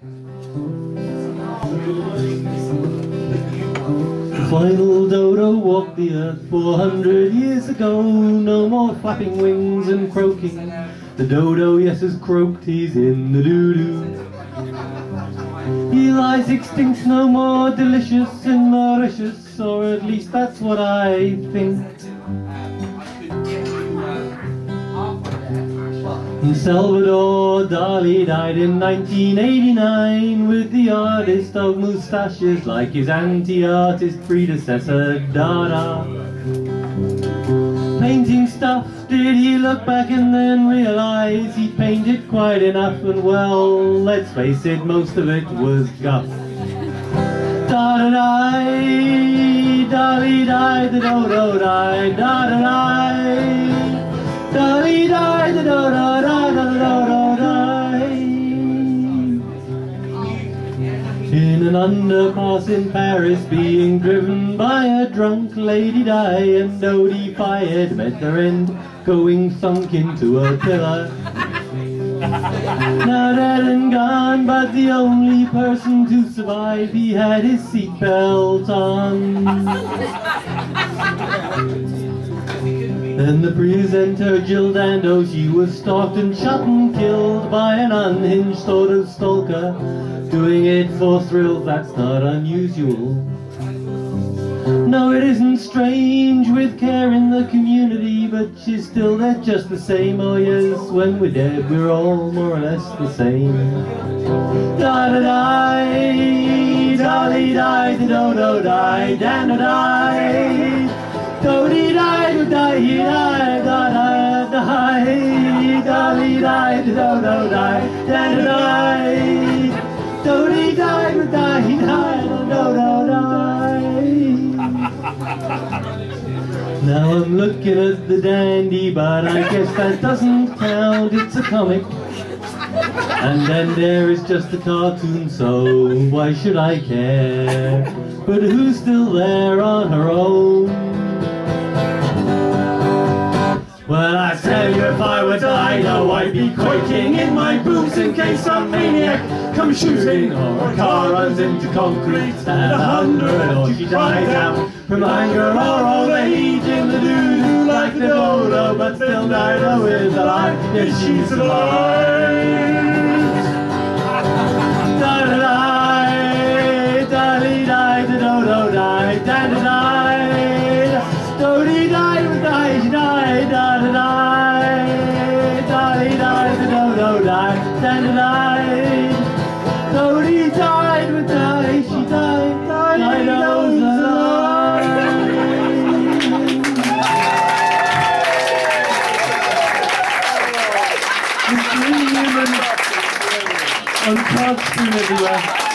The final dodo walked the earth 400 years ago. No more flapping wings and croaking. The dodo, yes, has croaked, he's in the doo-doo. He lies extinct, no more delicious and Mauritius, or at least that's what I think. Salvador Dali died in 1989 with the artist of moustaches like his anti-artist predecessor Dada. Painting stuff, did he look back and then realize he painted quite enough and well, let's face it, most of it was guff. Da da da, Dali died, the do do died, da da da. Dolly died, da da da underpass in Paris, being driven by a drunk Lady Di, and Dodi Fayed met their end, going sunk into a pillar. Now dead and gone, but the only person to survive, he had his seatbelt on. Then the presenter Jill Dando, she was stalked and shot and killed by an unhinged sort of stalker. Doing it for thrills, that's not unusual. No, it isn't strange with care in the community, but she's still there just the same. Oh yes, when we're dead, we're all more or less the same. Da da da, dolly die, da do die, da da die. Do do die, da da die. Dodi died, die, he died, die. Now I'm looking at the dandy, but I guess that doesn't count, it's a comic. And then there is just a cartoon, so why should I care? But who's still there on her own? Well, I tell you, if I were to lie now, I'd be quaking in my boots in case some maniac comes shooting, or a car runs into concrete at a hundred, or she dies out from anger or old age in the doo-doo like the dodo, but still Dido is alive, yes, she's alive. Da-da-die. Dodi died, with die, she died, Dido's alive. It's really human on Clark everywhere.